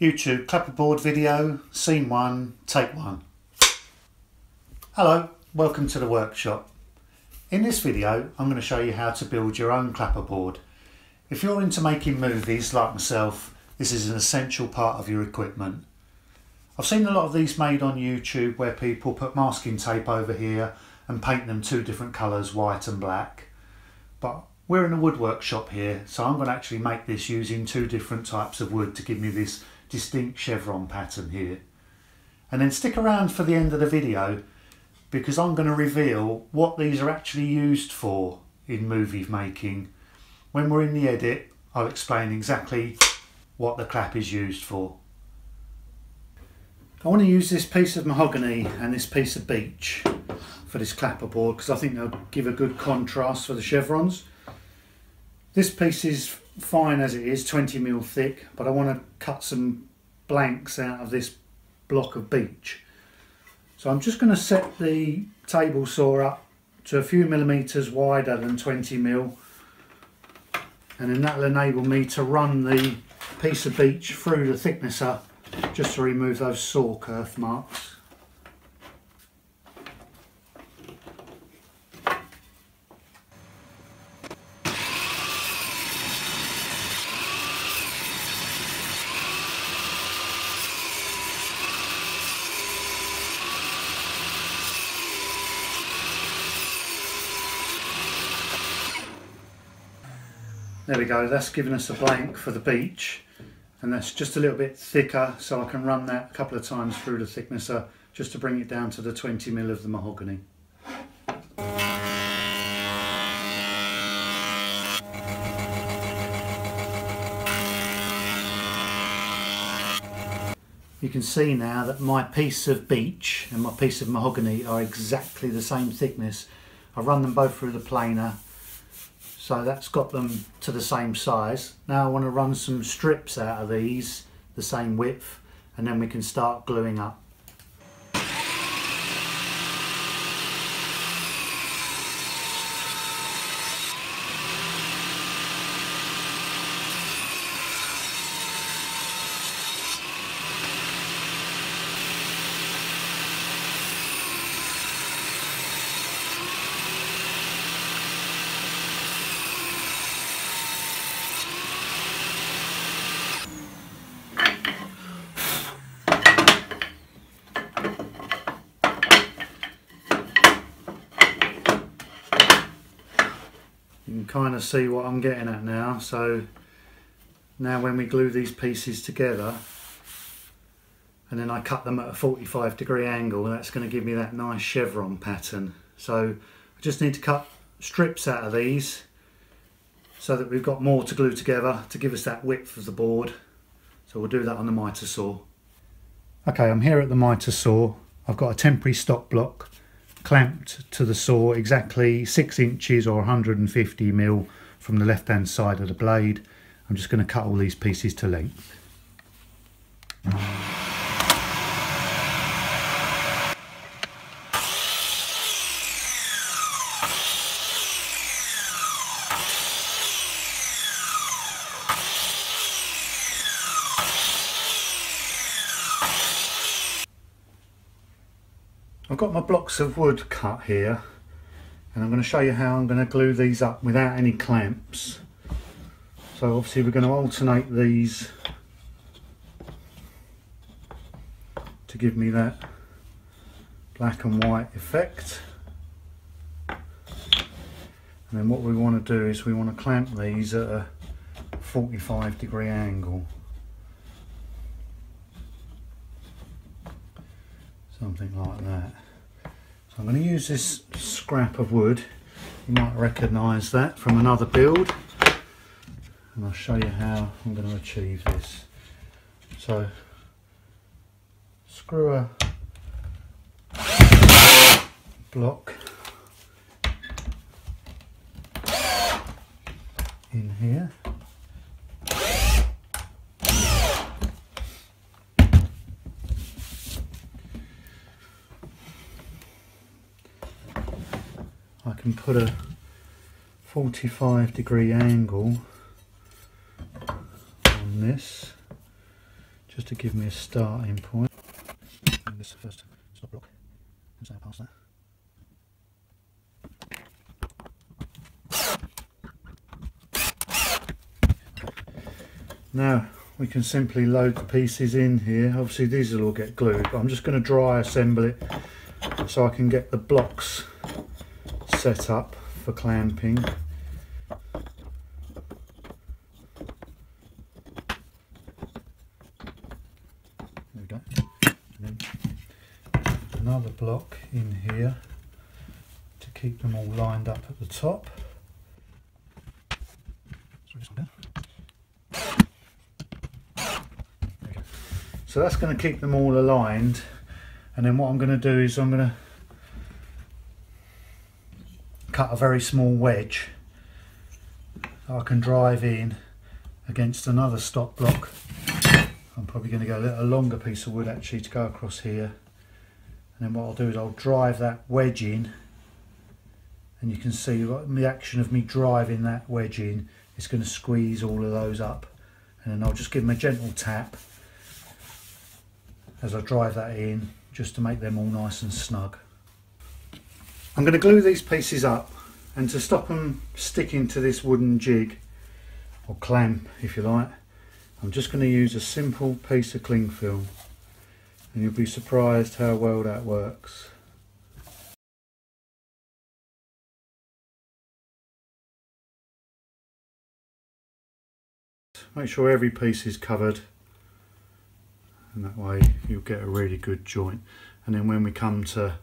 YouTube clapperboard video, scene one, take one. Hello, welcome to the workshop. In this video, I'm going to show you how to build your own clapperboard. If you're into making movies like myself, this is an essential part of your equipment. I've seen a lot of these made on YouTube where people put masking tape over here and paint them two different colours, white and black. But we're in a wood workshop here, so I'm going to actually make this using two different types of wood to give me this distinct chevron pattern here. And then stick around for the end of the video because I'm going to reveal what these are actually used for in movie making. When we're in the edit, I'll explain exactly what the clap is used for. I want to use this piece of mahogany and this piece of beech for this clapperboard because I think they'll give a good contrast for the chevrons. This piece is fine as it is, 20 mil thick, but I want to cut some blanks out of this block of beech. So I'm just going to set the table saw up to a few millimetres wider than 20 mil and then that'll enable me to run the piece of beech through the thicknesser just to remove those saw kerf marks. Go, that's given us a blank for the beech and that's just a little bit thicker so I can run that a couple of times through the thicknesser uh, just to bring it down to the 20 mil of the mahogany. You can see now that my piece of beech and my piece of mahogany are exactly the same thickness. I run them both through the planer so that's got them to the same size. Now I want to run some strips out of these, the same width, and then we can start gluing up. Kind of see what I'm getting at now. So now when we glue these pieces together and then I cut them at a 45 degree angle that's going to give me that nice chevron pattern. So I just need to cut strips out of these so that we've got more to glue together to give us that width of the board. So we'll do that on the mitre saw. Okay I'm here at the mitre saw. I've got a temporary stop block clamped to the saw exactly six inches or 150 mil from the left hand side of the blade. I'm just going to cut all these pieces to length. I've got my blocks of wood cut here and I'm going to show you how I'm going to glue these up without any clamps. So obviously we're going to alternate these to give me that black and white effect. And then what we want to do is we want to clamp these at a 45 degree angle. something like that. So I'm going to use this scrap of wood. You might recognise that from another build. And I'll show you how I'm going to achieve this. So screw a block in here can put a 45 degree angle on this just to give me a starting point. And this first stop block, so past that. Now we can simply load the pieces in here. Obviously these will all get glued, but I'm just going to dry assemble it so I can get the blocks set up for clamping. There we go. And then another block in here to keep them all lined up at the top. So that's going to keep them all aligned. And then what I'm going to do is I'm going to cut a very small wedge I can drive in against another stop block. I'm probably going to go a little longer piece of wood actually to go across here. And then what I'll do is I'll drive that wedge in and you can see the action of me driving that wedge in is going to squeeze all of those up and then I'll just give them a gentle tap as I drive that in just to make them all nice and snug. I'm going to glue these pieces up and to stop them sticking to this wooden jig or clamp if you like I'm just going to use a simple piece of cling film and you'll be surprised how well that works. Make sure every piece is covered and that way you'll get a really good joint and then when we come to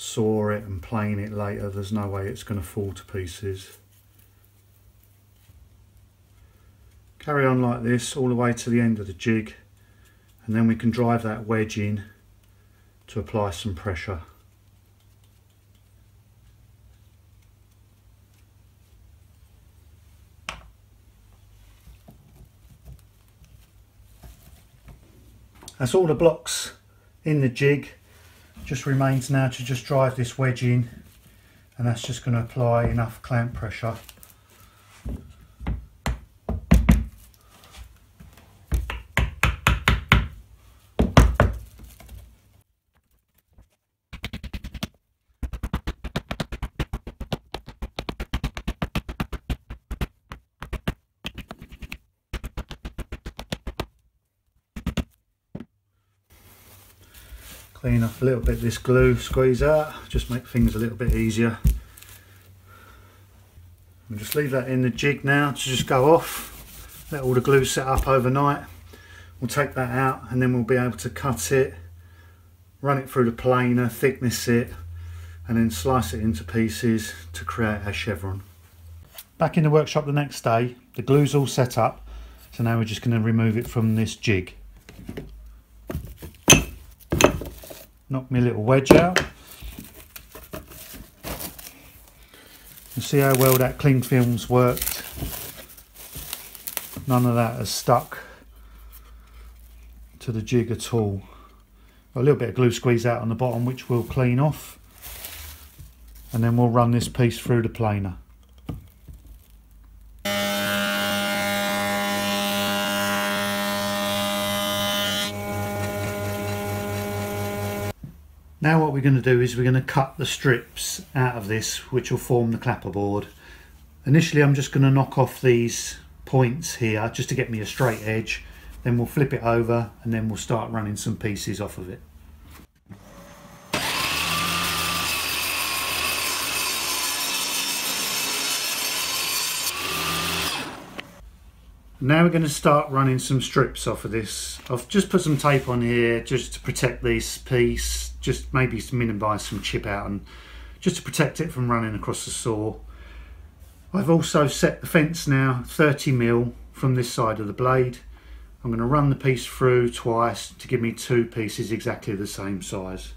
saw it and plane it later there's no way it's going to fall to pieces carry on like this all the way to the end of the jig and then we can drive that wedge in to apply some pressure That's all the blocks in the jig. Just remains now to just drive this wedge in and that's just going to apply enough clamp pressure clean up a little bit this glue, squeeze out, just make things a little bit easier. And just leave that in the jig now to just go off. Let all the glue set up overnight. We'll take that out and then we'll be able to cut it, run it through the planer, thickness it, and then slice it into pieces to create a chevron. Back in the workshop the next day, the glue's all set up, so now we're just going to remove it from this jig. Knock my little wedge out. You see how well that cling film's worked. None of that has stuck to the jig at all. A little bit of glue squeeze out on the bottom which we'll clean off. And then we'll run this piece through the planer. Now what we're going to do is we're going to cut the strips out of this which will form the clapperboard. Initially I'm just going to knock off these points here just to get me a straight edge then we'll flip it over and then we'll start running some pieces off of it. Now we're going to start running some strips off of this. I've just put some tape on here just to protect this piece just maybe to minimise some chip out and just to protect it from running across the saw. I've also set the fence now 30 mil from this side of the blade. I'm going to run the piece through twice to give me two pieces exactly the same size.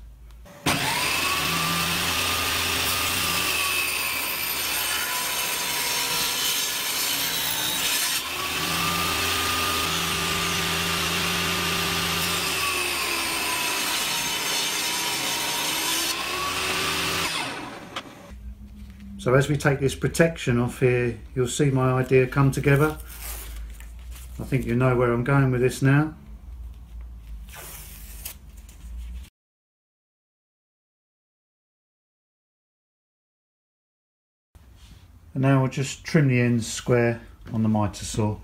So as we take this protection off here, you'll see my idea come together. I think you know where I'm going with this now. And now we'll just trim the ends square on the mitre saw.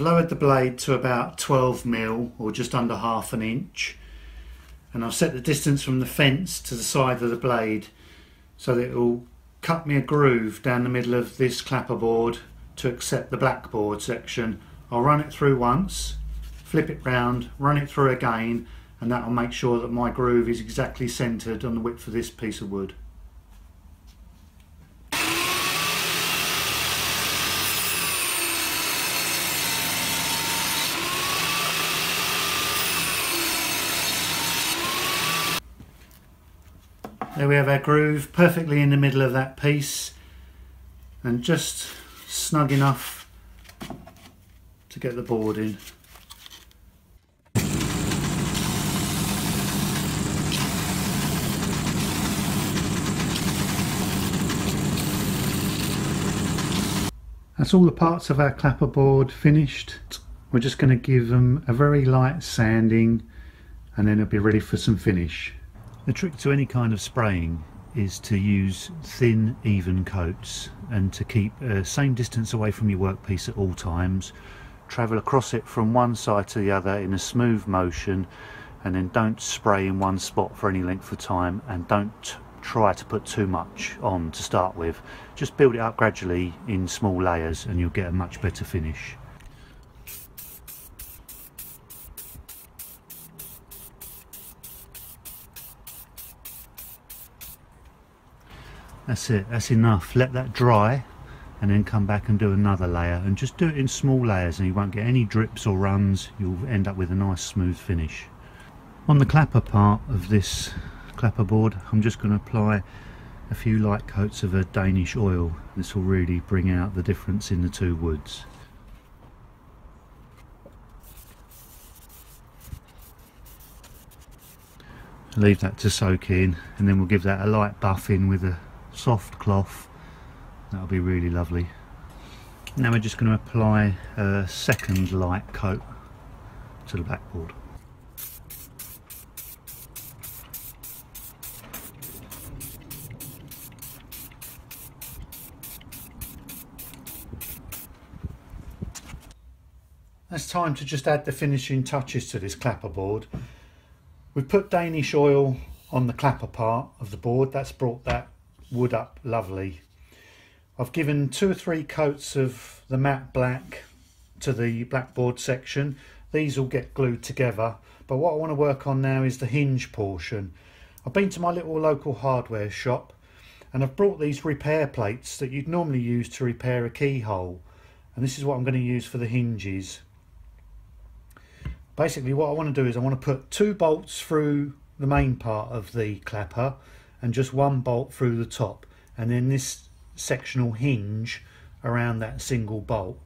I've lowered the blade to about 12 mil or just under half an inch and I've set the distance from the fence to the side of the blade so that it will cut me a groove down the middle of this clapperboard to accept the blackboard section. I'll run it through once, flip it round, run it through again and that will make sure that my groove is exactly centred on the width of this piece of wood. There we have our groove perfectly in the middle of that piece and just snug enough to get the board in. That's all the parts of our clapper board finished. We're just going to give them a very light sanding and then it'll be ready for some finish. The trick to any kind of spraying is to use thin even coats and to keep uh, same distance away from your workpiece at all times. Travel across it from one side to the other in a smooth motion and then don't spray in one spot for any length of time and don't try to put too much on to start with. Just build it up gradually in small layers and you'll get a much better finish that's it that's enough. Let that dry and then come back and do another layer and just do it in small layers and you won't get any drips or runs. You'll end up with a nice smooth finish. On the clapper part of this clapper board I'm just going to apply a few light coats of a Danish oil. This will really bring out the difference in the two woods. Leave that to soak in and then we'll give that a light buff in with a soft cloth that'll be really lovely now we're just going to apply a second light coat to the blackboard It's time to just add the finishing touches to this clapper board. We've put Danish oil on the clapper part of the board. That's brought that wood up lovely. I've given two or three coats of the matte black to the blackboard section. These will get glued together. But what I want to work on now is the hinge portion. I've been to my little local hardware shop and I've brought these repair plates that you'd normally use to repair a keyhole. And this is what I'm going to use for the hinges. Basically what I want to do is I want to put two bolts through the main part of the clapper and just one bolt through the top and then this sectional hinge around that single bolt.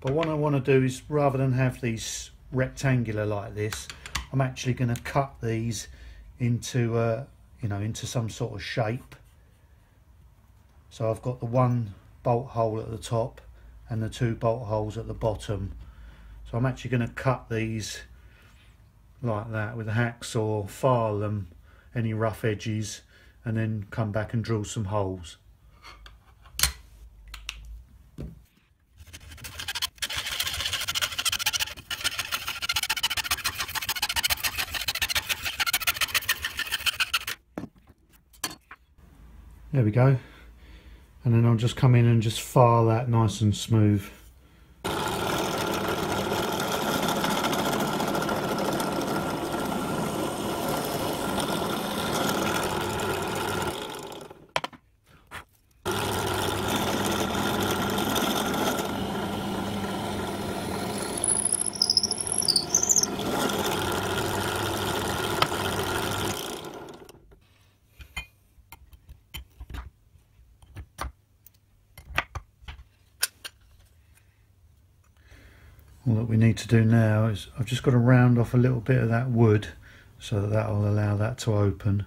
But what I want to do is rather than have these rectangular like this I'm actually going to cut these into uh, you know into some sort of shape. So I've got the one bolt hole at the top and the two bolt holes at the bottom. So I'm actually going to cut these like that with a hacksaw file them any rough edges and then come back and drill some holes. There we go. And then I'll just come in and just file that nice and smooth. What we need to do now is I've just got to round off a little bit of that wood so that that will allow that to open.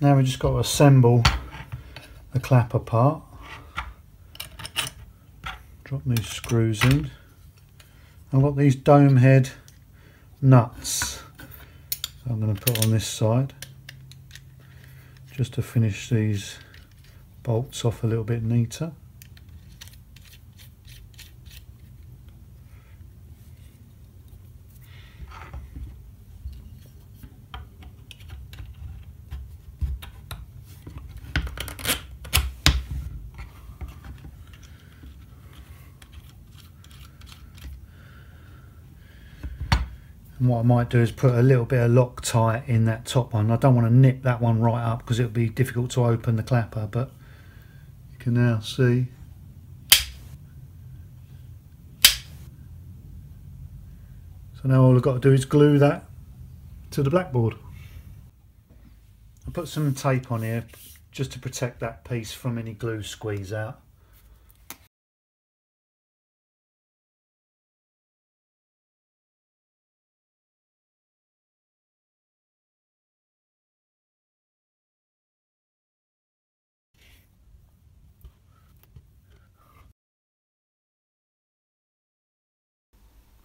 Now we just got to assemble the clapper part. Drop these screws in. I've got these dome head nuts I'm going to put on this side just to finish these bolts off a little bit neater. What I might do is put a little bit of Loctite in that top one. I don't want to nip that one right up because it would be difficult to open the clapper, but you can now see. So now all I've got to do is glue that to the blackboard. I put some tape on here just to protect that piece from any glue squeeze out.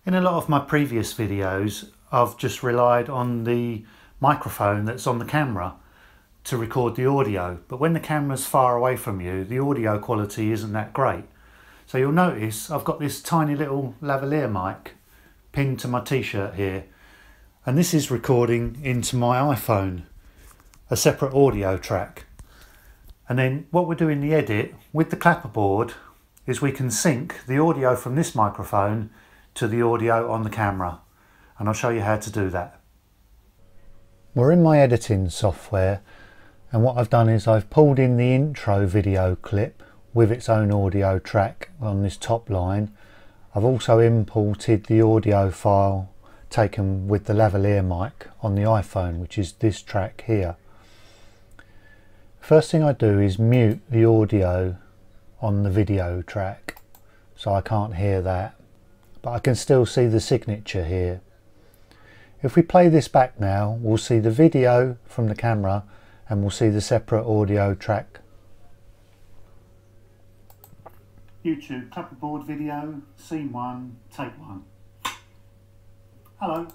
In a lot of my previous videos, I've just relied on the microphone that's on the camera to record the audio. But when the camera's far away from you, the audio quality isn't that great. So you'll notice I've got this tiny little lavalier mic pinned to my t-shirt here. And this is recording into my iPhone, a separate audio track. And then what we do in the edit with the clapperboard is we can sync the audio from this microphone to the audio on the camera and I'll show you how to do that. We're in my editing software and what I've done is I've pulled in the intro video clip with its own audio track on this top line. I've also imported the audio file taken with the lavalier mic on the iPhone which is this track here. First thing I do is mute the audio on the video track so I can't hear that but I can still see the signature here. If we play this back now, we'll see the video from the camera and we'll see the separate audio track. YouTube clapperboard video, scene one, take one. Hello.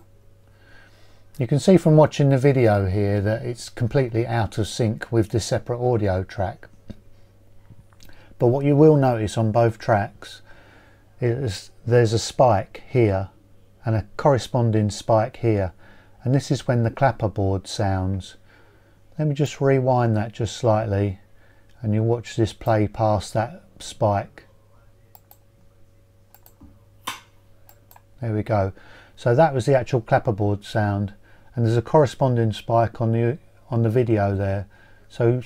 You can see from watching the video here that it's completely out of sync with the separate audio track. But what you will notice on both tracks is there's a spike here and a corresponding spike here. And this is when the clapperboard sounds. Let me just rewind that just slightly and you'll watch this play past that spike. There we go. So that was the actual clapperboard sound and there's a corresponding spike on the on the video there. So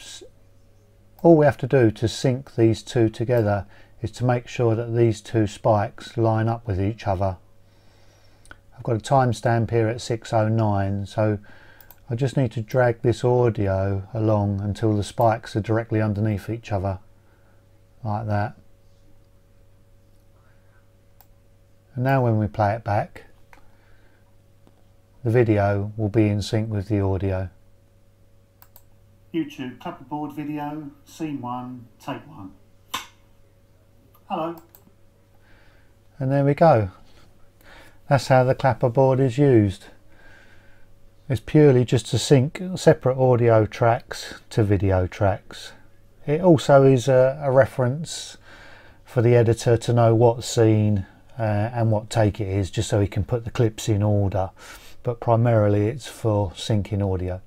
all we have to do to sync these two together is to make sure that these two spikes line up with each other. I've got a timestamp here at 609 so I just need to drag this audio along until the spikes are directly underneath each other like that. And now when we play it back the video will be in sync with the audio. YouTube clapperboard video, scene one, take one. Hello. And there we go. That's how the clapperboard is used. It's purely just to sync separate audio tracks to video tracks. It also is a, a reference for the editor to know what scene uh, and what take it is just so he can put the clips in order but primarily it's for syncing audio.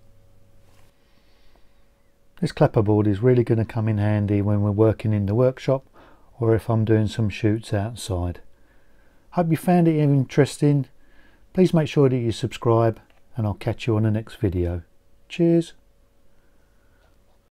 This clapperboard is really going to come in handy when we're working in the workshop or if I'm doing some shoots outside. Hope you found it interesting. Please make sure that you subscribe and I'll catch you on the next video. Cheers.